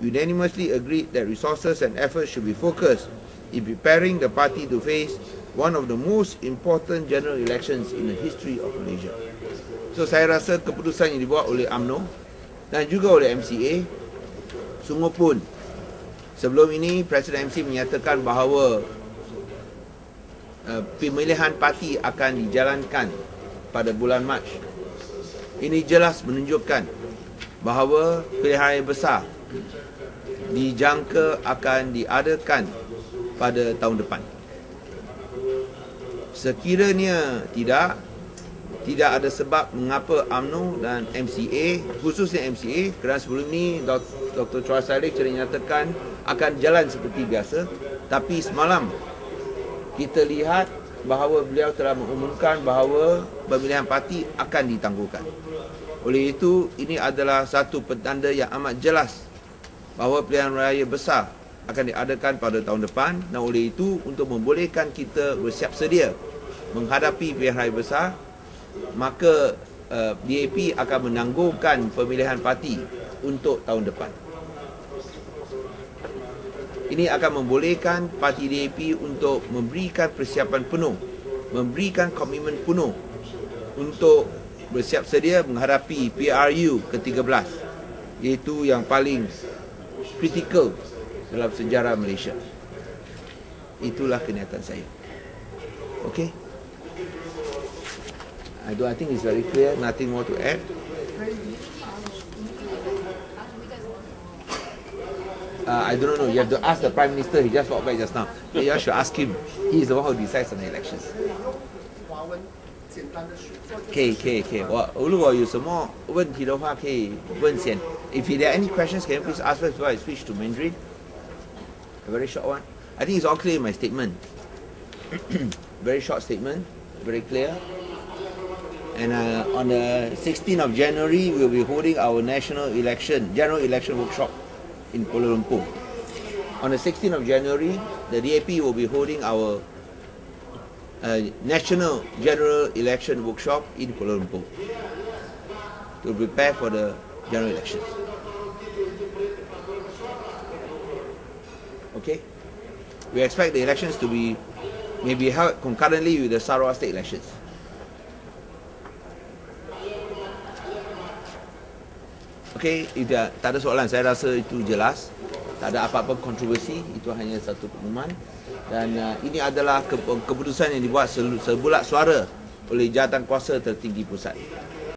unanimously agreed that resources and efforts should be focused in preparing the party to face one of the most important general elections in the history of Malaysia. So saya rasa keputusan yang dibuat oleh AMNO dan juga oleh MCA sungguh pun sebelum ini Presiden MC menyatakan bahawa uh, pemilihan parti akan dijalankan pada bulan Mac. Ini jelas menunjukkan bahawa pilihan yang besar dijangka akan diadakan pada tahun depan. Sekiranya tidak, tidak ada sebab mengapa UMNO dan MCA, khususnya MCA, kerana sebelum ini Dr. Chua Salik telah nyatakan akan jalan seperti biasa. Tapi semalam kita lihat bahawa beliau telah mengumumkan bahawa pemilihan parti akan ditangguhkan. Oleh itu, ini adalah satu petanda yang amat jelas bahawa pilihan raya besar akan diadakan pada tahun depan dan oleh itu untuk membolehkan kita bersiap sedia menghadapi pilihan raya besar maka uh, DAP akan menangguhkan pemilihan parti untuk tahun depan. Ini akan membolehkan parti DAP untuk memberikan persiapan penuh, memberikan komitmen penuh untuk bersiap sedia menghadapi PRU ke-13 iaitu yang paling kritikal dalam sejarah Malaysia. Itulah kenyataan saya. Okay? I do. I think it's very clear. Nothing more to add. Uh, I don't know. You have to ask the Prime Minister. He just walked back just now. You should ask him. He is the one who decides on the elections. 可以可以可以，我如果有什么问题的话，可以问先。If there are any questions, can you please ask first before I switch to Mandarin? A very short one. I think it's all clear in my statement. very short statement, very clear. And uh, on the 16th of January, we'll be holding our national election, general election workshop in Kuala Lumpur. On the 16th of January, the DAP will be holding our uh, national general election workshop in Kuala Lumpur to prepare for the general elections. Okay? We expect the elections to be maybe held concurrently with the Sarawak state elections. Okay, itu tak ada soalan. Saya rasa itu jelas. Tak ada apa-apa kontroversi. Itu hanya satu pengumuman. Dan uh, ini adalah keputusan yang dibuat sebulat suara oleh jawatan kuasa tertinggi pusat.